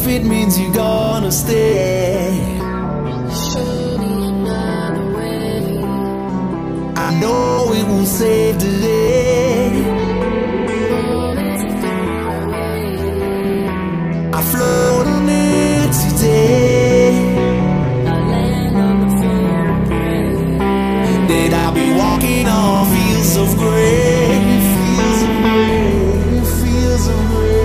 if it means you're gonna stay. I know it will save the day. I float on it today. That I'll be walking on fields of gray Fields of gray, fields of gray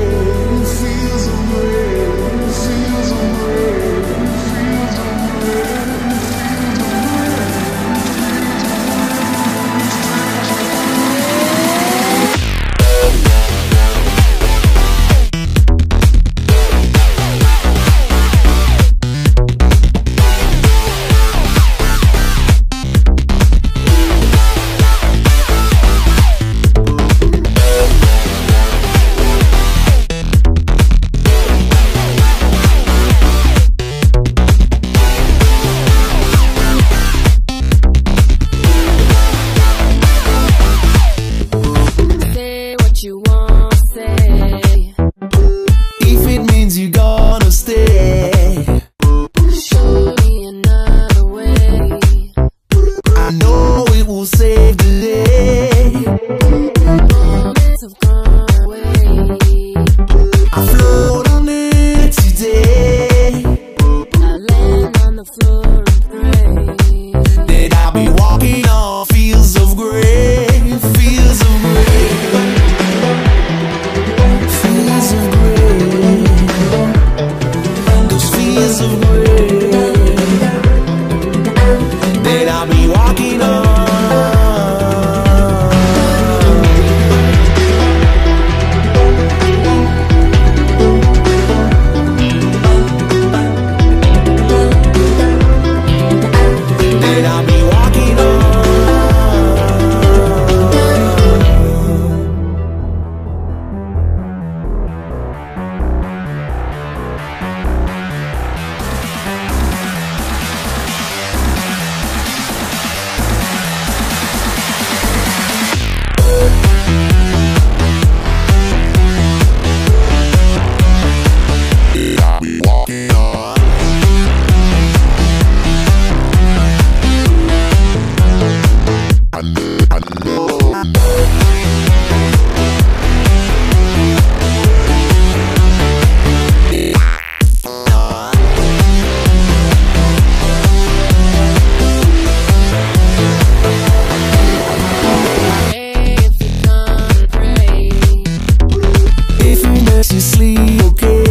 If it means you're gonna stay. Show me another way. I know it will save you sleep, okay?